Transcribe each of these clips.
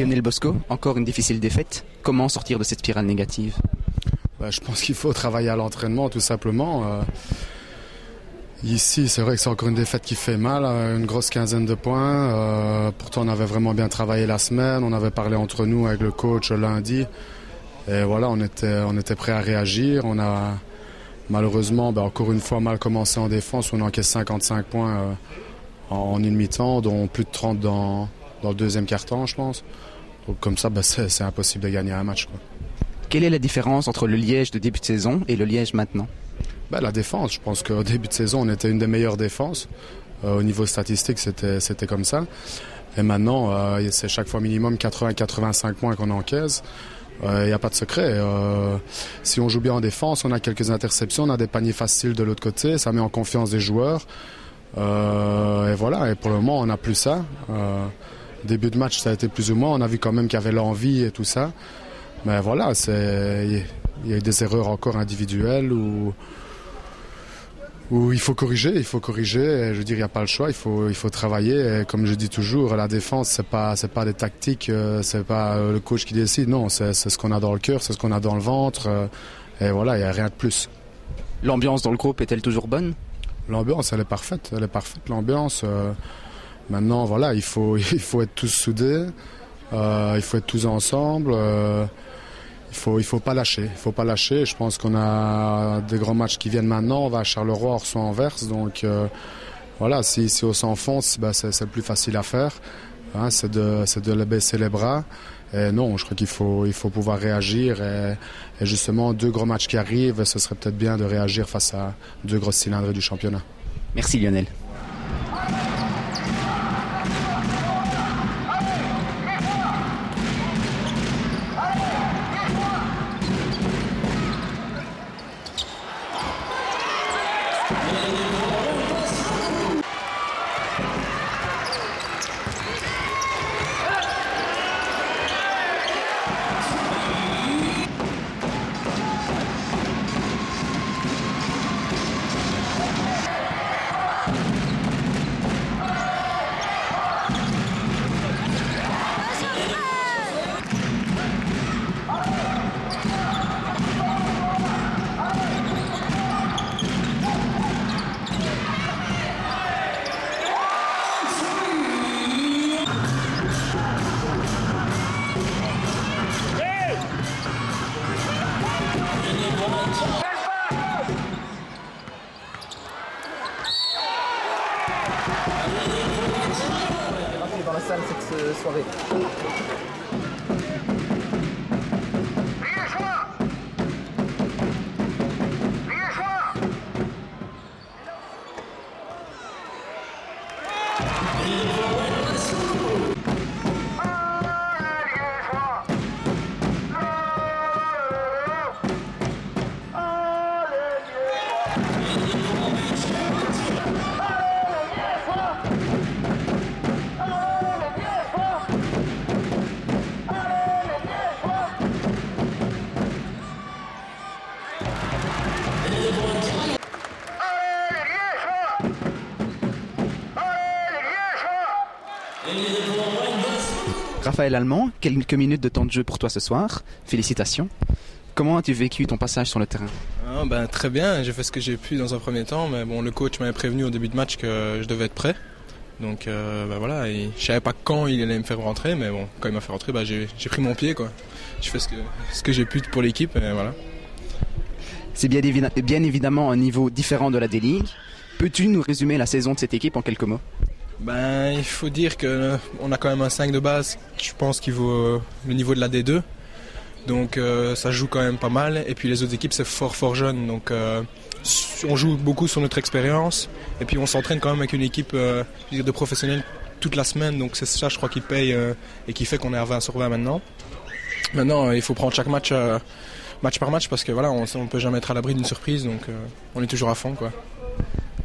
Lionel Bosco, encore une difficile défaite. Comment sortir de cette spirale négative bah, Je pense qu'il faut travailler à l'entraînement tout simplement. Euh, ici, c'est vrai que c'est encore une défaite qui fait mal, euh, une grosse quinzaine de points. Euh, pourtant, on avait vraiment bien travaillé la semaine, on avait parlé entre nous avec le coach lundi. Et voilà, on était, on prêt à réagir. On a malheureusement bah, encore une fois mal commencé en défense. On a encaissé 55 points en une mi-temps, dont plus de 30 dans, dans le deuxième quart-temps, je pense. Donc comme ça, bah, c'est impossible de gagner un match. Quelle est la différence entre le Liège de début de saison et le Liège maintenant? Bah, La défense, je pense qu'au début de saison, on était une des meilleures défenses. Euh, au niveau statistique, c'était comme ça. Et maintenant, euh, c'est chaque fois minimum 80-85 points qu'on encaisse. Il euh, n'y a pas de secret. si on joue bien en défense, on a quelques interceptions, on a des paniers faciles de l'autre côté, ça met en confiance des joueurs. et voilà, et pour le moment, on n'a plus ça. Début de match, ça a été plus ou moins. On a vu quand même qu'il y avait l'envie et tout ça. Mais voilà, il y a eu des erreurs encore individuelles où, où il faut corriger, il faut corriger. je veux dire, il n'y a pas le choix, il faut, il faut travailler. Et comme je dis toujours, la défense, c'est pas, c'est pas des tactiques, euh, c'est pas euh, le coach qui décide. Non, c'est, ce qu'on a dans le cœur, c'est ce qu'on a dans le ventre. Euh, et voilà, il n'y a rien de plus. L'ambiance dans le groupe est-elle toujours bonne? L'ambiance, elle est parfaite. Elle est parfaite, l'ambiance. Maintenant, voilà, il faut, il faut être tous soudés, euh, il faut être tous ensemble. Euh, il faut, il faut pas lâcher. Il faut pas lâcher. Je pense qu'on a des grands matchs qui viennent maintenant. On va à Charleroi, on reçoit Anvers. Donc euh, voilà, si, si on s'enfonce, bah, c'est, le plus facile à faire. Hein, c'est de, c'est de baisser les bras. Et non, je crois qu'il faut, il faut pouvoir réagir. Et, justement, deux gros matchs qui arrivent, ce serait peut-être bien de réagir face à deux grosses cylindres du championnat. Merci Lionel. Salle cette soirée. Raphaël Allemand, quelques minutes de temps de jeu pour toi ce soir. Félicitations. Comment as-tu vécu ton passage sur le terrain? Ah, ben, Très bien, j'ai fait ce que j'ai pu dans un premier temps, mais bon, le coach m'avait prévenu au début de match que je devais être prêt. Donc euh, ben voilà, et je savais pas quand il allait me faire rentrer, mais bon, quand il m'a fait rentrer, ben, j'ai pris mon pied. quoi. Je fais ce que, ce que j'ai pu pour l'équipe, et voilà. C'est bien, bien évidemment un niveau différent de la D-League. Peux-tu nous résumer la saison de cette équipe en quelques mots? Ben, il faut dire qu'on euh, a quand même un 5 de base, je pense qu'il vaut euh, le niveau de la D2. Donc euh, ça joue quand même pas mal. Et puis les autres équipes, c'est fort fort jeune. Donc on joue beaucoup sur notre expérience. Et puis on s'entraîne quand même avec une équipe de professionnels toute la semaine. Donc c'est ça, je crois, qui paye et qui fait qu'on est à 20 sur 20 maintenant. Maintenant, il faut prendre chaque match match par match parce que voilà, on ne peut jamais être à l'abri d'une surprise. Donc on est toujours à fond. quoi.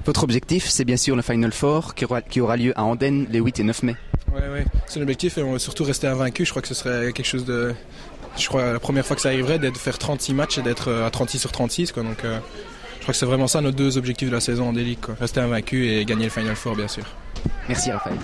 Votre objectif, c'est bien sûr le Final Four qui aura, lieu à Andenne les 8 et 9 mai. Oui, oui, c'est l'objectif et on va surtout rester invaincu. Je crois que ce serait quelque chose de. Je crois la première fois que ça arriverait d'être faire 36 matchs et d'être euh, à 36 sur 36. Quoi. Donc, euh, je crois que c'est vraiment ça nos deux objectifs de la saison en délit. Rester invaincu et gagner le Final Four, bien sûr. Merci Raphaël.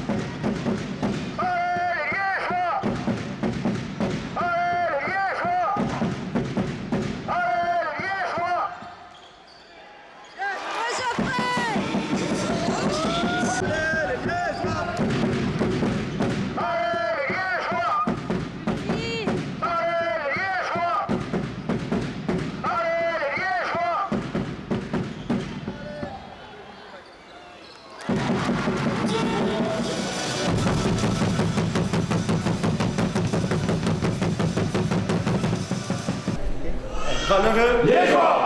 喊两，